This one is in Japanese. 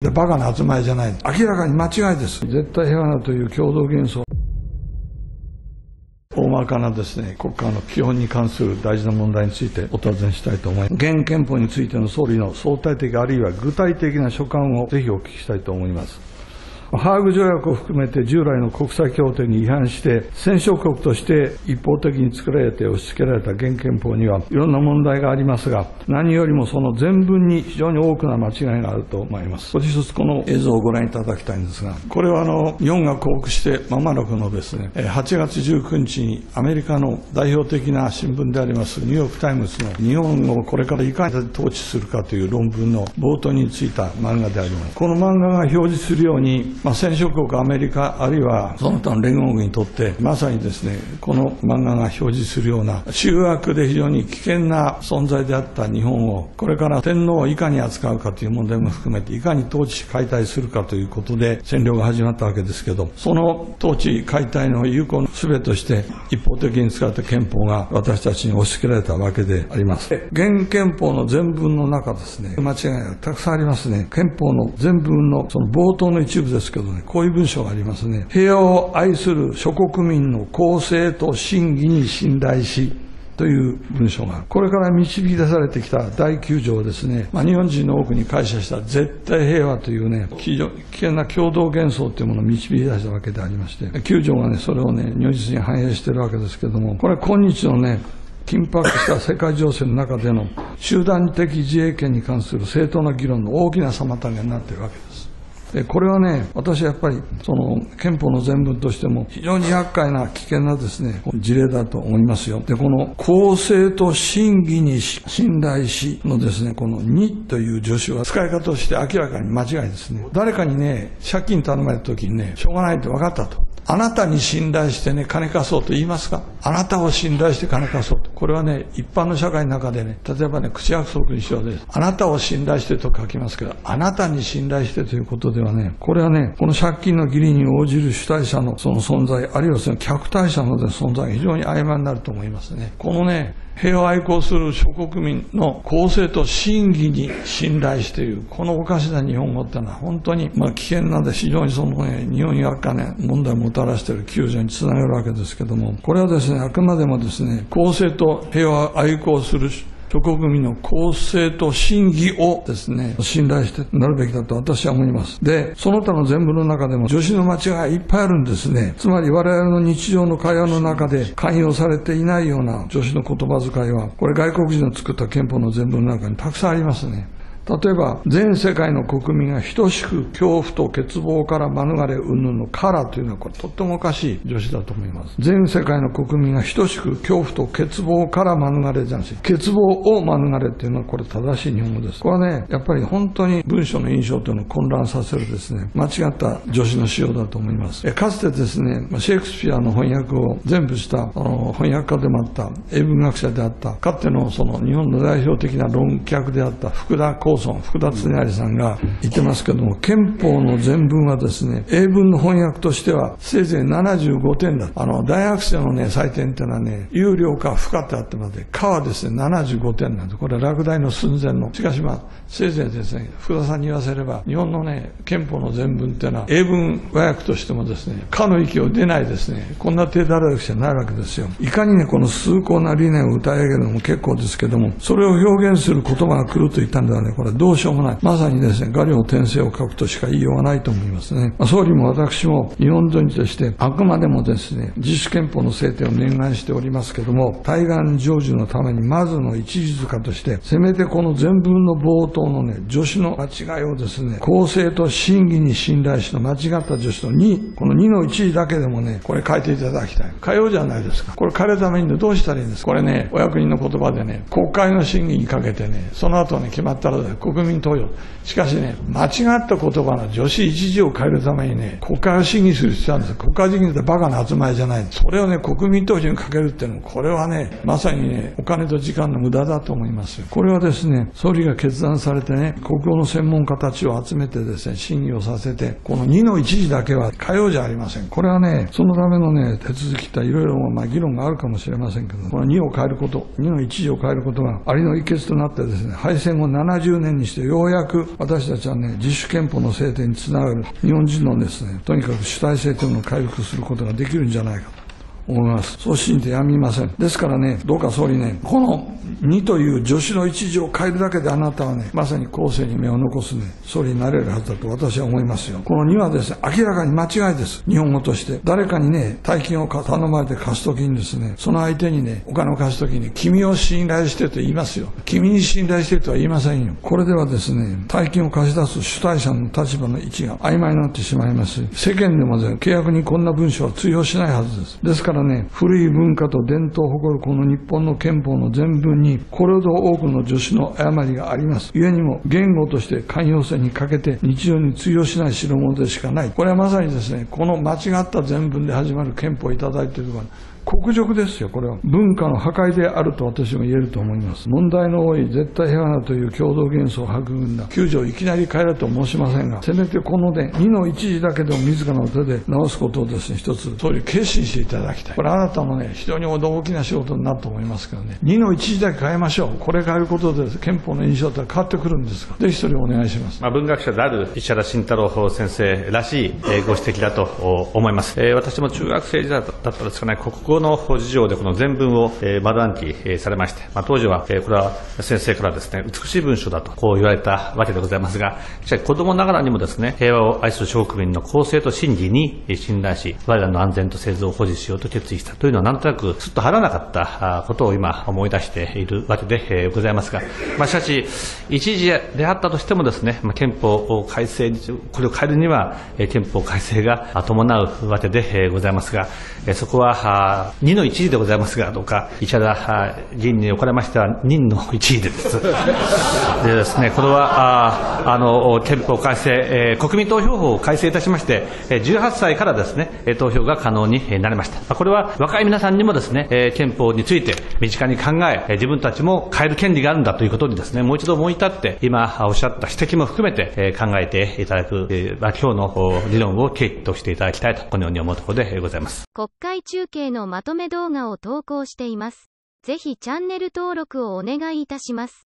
でバカな集まりじゃない。明らかに間違いです。絶対平和なという共同幻想。大まかなですね、国家の基本に関する大事な問題についてお尋ねしたいと思います。現憲法についての総理の相対的あるいは具体的な所感をぜひお聞きしたいと思います。ハーグ条約を含めて従来の国際協定に違反して、戦勝国として一方的に作られて押し付けられた現憲法にはいろんな問題がありますが、何よりもその前文に非常に多くの間違いがあると思います。少しずつこの映像をご覧いただきたいんですが、これはあの、日本が降伏して間もなくのですね、8月19日にアメリカの代表的な新聞でありますニューヨークタイムズの日本をこれからいかに統治するかという論文の冒頭についた漫画であります。この漫画が表示するように、まあ、戦勝国アメリカ、あるいはその他の連合軍にとって、まさにですね、この漫画が表示するような、中悪で非常に危険な存在であった日本を、これから天皇をいかに扱うかという問題も含めて、いかに統治解体するかということで、占領が始まったわけですけど、その統治解体の有効の術として、一方的に使った憲法が私たちに押し付けられたわけであります。現憲法の全文の中ですね、間違いがたくさんありますね。憲法の全文のその冒頭の一部ですけどね、こういう文章がありますね。平和を愛する諸国民の公正と真偽に信頼し、という文章が、これから導き出されてきた第9条ですね、まあ、日本人の多くに感謝した絶対平和というね、危険な共同幻想というものを導き出したわけでありまして、9条がね、それをね、如実に反映しているわけですけども、これ今日のね、緊迫した世界情勢の中での集団的自衛権に関する正当な議論の大きな妨げになっているわけです。でこれはね、私はやっぱりその憲法の全文としても非常に厄介な危険なですね、事例だと思いますよ。で、この公正と真偽に信頼しのですね、この2という助手は使い方として明らかに間違いですね。誰かにね、借金頼まれた時にね、しょうがないって分かったと。あなたに信頼してね、金貸そうと言いますか？あなたを信頼して金貸そうと。これはね、一般の社会の中でね、例えばね、口約束にしようです。あなたを信頼してと書きますけど、あなたに信頼してということではね、これはね、この借金の義理に応じる主体者のその存在、あるいはその客体者の存在が非常に曖昧になると思いますね。このね、平和を愛好する諸国民の公正と真偽に信頼している、このおかしな日本語ってのは本当に、まあ、危険なんで非常にそのね、日本薬科ね、問題をもたらしている救助につながるわけですけども、これはですね、あくまでもですね、公正と平和を愛好する諸国民の公正と真偽をですね、信頼してなるべきだと私は思います。で、その他の全部の中でも女子の間違いいっぱいあるんですね。つまり我々の日常の会話の中で寛容されていないような女子の言葉遣いは、これ外国人の作った憲法の全部の中にたくさんありますね。例えば、全世界の国民が等しく恐怖と欠乏から免れ云々のカラーというのは、これとってもおかしい助詞だと思います。全世界の国民が等しく恐怖と欠乏から免れじゃなくて、欠乏を免れっていうのはこれ正しい日本語です。これはね、やっぱり本当に文章の印象というのを混乱させるですね、間違った助詞の仕様だと思います。かつてですね、シェイクスピアの翻訳を全部したあの翻訳家でもあった、英文学者であった、かつてのその日本の代表的な論客であった福田光村、福田恒成さんが言ってますけども、憲法の全文はですね、英文の翻訳としては、せいぜい75点だ。あの、大学生のね、採点っていうのはね、有料か不可ってあってまで、かはですね、75点なんで、これ落第の寸前の。しかしまあ、せいぜいですね、福田さんに言わせれば、日本のね、憲法の全文っていうのは、英文和訳としてもですね、かの域を出ないですね、こんな手だらけじゃないわけですよ。いかにね、この崇高な理念を歌い上げるのも結構ですけども、それを表現する言葉が来ると言ったんではね、これはどうしようもない。まさにですね、画量転生を書くとしか言いようがないと思いますね。まあ、総理も私も日本人として、あくまでもですね、自主憲法の制定を念願しておりますけども、対岸成就のためにまずの一時かとして、せめてこの全文の冒頭のね、助詞の間違いをですね、公正と真偽に信頼しの間違った助詞の2、この2の一時だけでもね、これ書いていただきたい。変えようじゃないですか。これ変えるためにどうしたらいいんですかこれね、お役人の言葉でね、国会の審議にかけてね、その後ね、決まったら国民投票。しかしね、間違った言葉の助詞一時を変えるためにね、国会を審議する必要なんです。国会審議ってバカな集まりじゃない。それをね、国民投票にかけるっていうのも、これはね、まさにね、お金と時間の無駄だと思いますよ。これはですね、総理が決断されてね、国語の専門家たちを集めてですね、審議をさせて、この2の1時だけは変えようじゃありません。これはね、そのためのね、手続きっていろいろまあ議論があるかもしれませんけど、この2を変えること、2の1時を変えることがありの一決となってですね、敗戦後70 19年にしてようやく私たちはね、自主憲法の制定につながる日本人のですね、とにかく主体性というのを回復することができるんじゃないかと。思います。そう信じてやみません。ですからね、どうか総理ね、この2という助手の一時を変えるだけであなたはね、まさに後世に目を残すね、総理になれるはずだと私は思いますよ。この2はですね、明らかに間違いです。日本語として。誰かにね、大金を頼まれて貸すときにですね、その相手にね、お金を貸すときに、君を信頼してと言いますよ。君に信頼してとは言いませんよ。これではですね、大金を貸し出す主体者の立場の位置が曖昧になってしまいます世間でも、ね、契約にこんな文書は通用しないはずです。ですからね、古い文化と伝統を誇るこの日本の憲法の全文に、これほど多くの助手の誤りがあります。故にも、言語として寛容性に欠けて日常に通用しない代物でしかない。これはまさにですね、この間違った全文で始まる憲法をいただいているとは、国辱ですよ、これは。文化の破壊であると私も言えると思います。問題の多い絶対平和なという共同元素を育んだ救助をいきなり変えると申しませんが、せめてこのね、2の一時だけでも自らの手で直すことをですね、一つ、総理決心していただきたい。これあなたのね、非常に大きな仕事になると思いますけどね、2の一時だけ変えましょう。これ変えることで憲法の印象って変わってくるんですが、ぜひそれをお願いします。まあ、文学者である石原慎太郎先生らしいご指摘だと思います。私も中学生時代だったんですかね、国語の事情でこの全文を、えー、丸暗記、されまして、まあ、当時は、これは先生からですね、美しい文章だとこう言われたわけでございますが、子供ながらにもですね、平和を愛する諸国民の公正と真理に信頼し、我らの安全と生存を保持しようと決意したというのは、なんとなくすっと入らなかったことを今思い出しているわけで、ございますが、まあ、しかし、一時であったとしてもですね、まあ、憲法改正、これを変えるには、憲法改正が伴うわけでございますが、そこは2の1時でございますが、どうか、石原議員におかれましては、任の一位でです。でですね、これは、ああの、憲法改正、えー、国民投票法を改正いたしまして、18歳からですね、投票が可能になりました。これは若い皆さんにもですね、憲法について身近に考え、自分たちも変える権利があるんだということにですね、もう一度思い立って、今おっしゃった指摘も含めて考えていただく、えー、今日の議論を契機としていただきたいと、このように思うところでございます。国会中継のまとめ動画を投稿しています。ぜひチャンネル登録をお願いいたします。